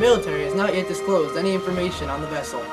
military has not yet disclosed any information on the vessel.